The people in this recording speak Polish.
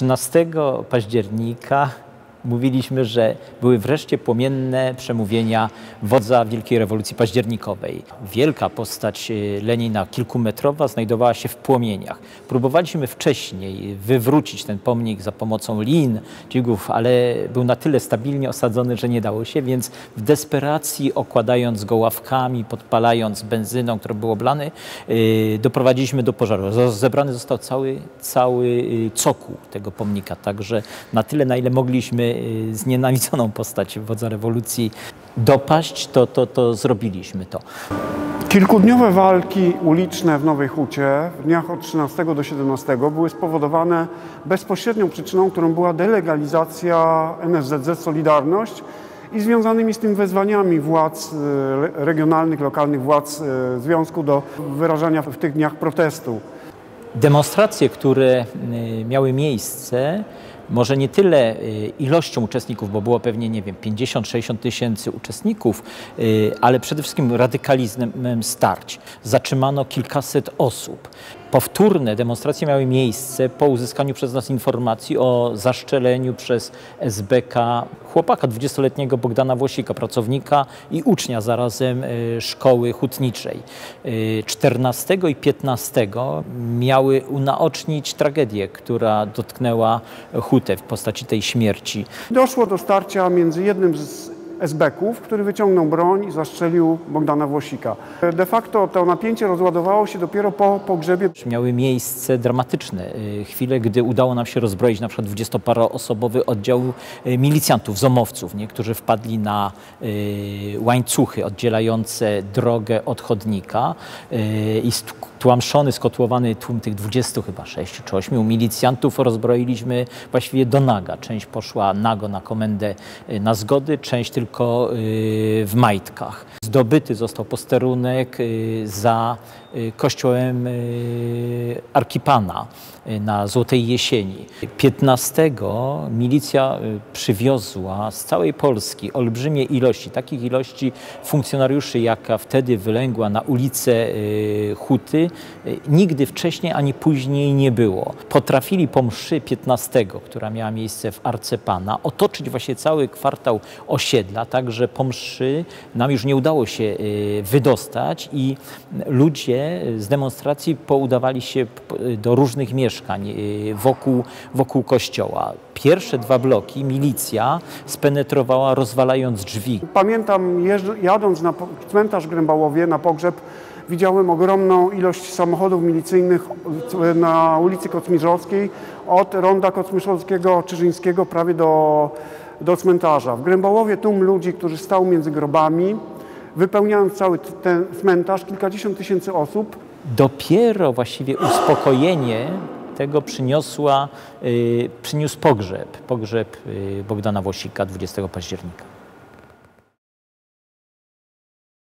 13 października mówiliśmy, że były wreszcie płomienne przemówienia wodza Wielkiej Rewolucji Październikowej. Wielka postać y, Lenina, kilkumetrowa, znajdowała się w płomieniach. Próbowaliśmy wcześniej wywrócić ten pomnik za pomocą lin, dźwigów, ale był na tyle stabilnie osadzony, że nie dało się, więc w desperacji, okładając go ławkami, podpalając benzyną, który był oblany, y, doprowadziliśmy do pożaru. Zebrany został cały, cały y, cokół tego pomnika, także na tyle, na ile mogliśmy znienawidzoną postać wodza rewolucji dopaść, to, to, to zrobiliśmy to. Kilkudniowe walki uliczne w Nowej Hucie w dniach od 13 do 17 były spowodowane bezpośrednią przyczyną, którą była delegalizacja NSZZ Solidarność i związanymi z tym wezwaniami władz y, regionalnych, lokalnych władz y, związku do wyrażania w tych dniach protestu. Demonstracje, które miały miejsce, może nie tyle y, ilością uczestników, bo było pewnie, nie wiem, 50-60 tysięcy uczestników, y, ale przede wszystkim radykalizmem starć. Zatrzymano kilkaset osób. Powtórne demonstracje miały miejsce po uzyskaniu przez nas informacji o zaszczeleniu przez SBK chłopaka 20-letniego Bogdana Włosika, pracownika i ucznia zarazem y, szkoły hutniczej. 14 y, i 15 miały unaocznić tragedię, która dotknęła hutę w postaci tej śmierci. Doszło do starcia między jednym z SB-ków, który wyciągnął broń i zastrzelił Bogdana Włosika. De facto to napięcie rozładowało się dopiero po pogrzebie. Miały miejsce dramatyczne y, chwile, gdy udało nam się rozbroić na przykład dwudziestoparoosobowy oddział y, milicjantów, zomowców, nie? którzy wpadli na y, łańcuchy oddzielające drogę od chodnika i tłamszony, skotłowany tłum tych 20 chyba 6 czy 8 milicjantów rozbroiliśmy właściwie do naga. Część poszła nago na komendę na zgody, część tylko tylko y, w majtkach. Zdobyty został posterunek y, za y, kościołem Arkipana na Złotej Jesieni. 15 milicja przywiozła z całej Polski olbrzymie ilości, takich ilości funkcjonariuszy, jaka wtedy wylęgła na ulice Huty, nigdy wcześniej ani później nie było. Potrafili po mszy 15, która miała miejsce w Arce Pana, otoczyć właśnie cały kwartał osiedla, a także po mszy nam już nie udało się y, wydostać i ludzie z demonstracji poudawali się do różnych mieszkań y, wokół, wokół kościoła. Pierwsze dwa bloki milicja spenetrowała rozwalając drzwi. Pamiętam jadąc na cmentarz Grębałowie na pogrzeb widziałem ogromną ilość samochodów milicyjnych na ulicy Kocmirzowskiej od ronda Kocmirzowskiego Czyżyńskiego prawie do do cmentarza. W Grębałowie tłum ludzi, którzy stał między grobami, wypełniając cały ten cmentarz, kilkadziesiąt tysięcy osób. Dopiero właściwie uspokojenie tego przyniosła, yy, przyniósł pogrzeb, pogrzeb yy, Bogdana Włosika 20 października.